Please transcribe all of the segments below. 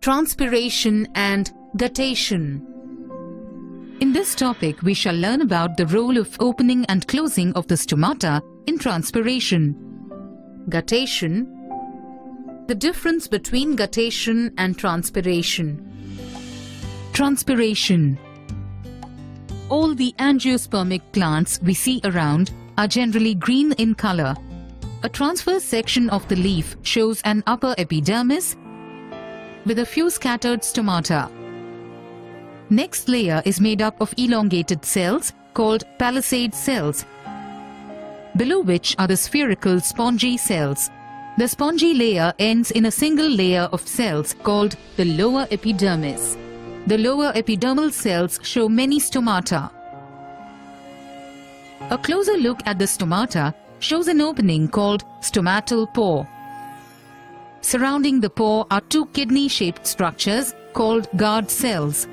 transpiration and guttation. In this topic, we shall learn about the role of opening and closing of the stomata in transpiration. Guttation The difference between guttation and transpiration. Transpiration All the angiospermic plants we see around are generally green in color. A transverse section of the leaf shows an upper epidermis with a few scattered stomata. Next layer is made up of elongated cells called palisade cells, below which are the spherical spongy cells. The spongy layer ends in a single layer of cells called the lower epidermis. The lower epidermal cells show many stomata. A closer look at the stomata shows an opening called stomatal pore. Surrounding the pore are two kidney-shaped structures called guard cells.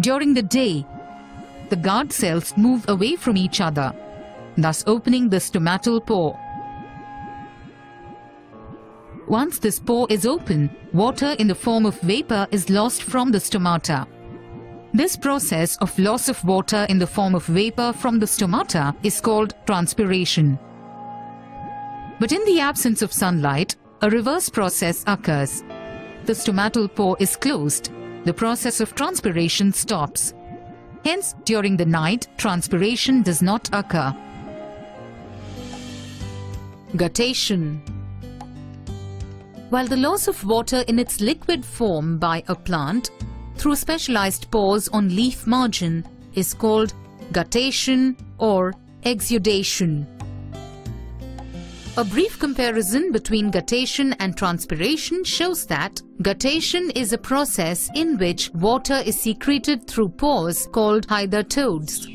During the day, the guard cells move away from each other, thus opening the stomatal pore. Once this pore is open, water in the form of vapor is lost from the stomata. This process of loss of water in the form of vapor from the stomata is called transpiration. But in the absence of sunlight, a reverse process occurs. The stomatal pore is closed. The process of transpiration stops. Hence, during the night, transpiration does not occur. Guttation While the loss of water in its liquid form by a plant through specialized pores on leaf margin is called guttation or exudation. A brief comparison between guttation and transpiration shows that guttation is a process in which water is secreted through pores called hydathodes.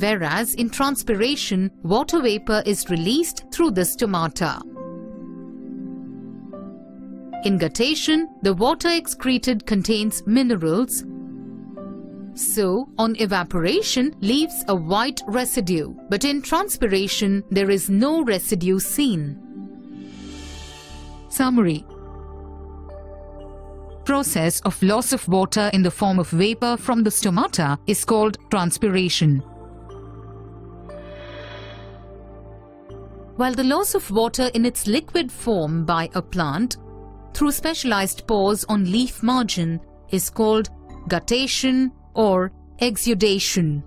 Whereas in transpiration, water vapor is released through the stomata. In guttation, the water excreted contains minerals, so on evaporation leaves a white residue, but in transpiration there is no residue seen. Summary Process of loss of water in the form of vapor from the stomata is called transpiration. While the loss of water in its liquid form by a plant through specialized pores on leaf margin is called guttation or exudation.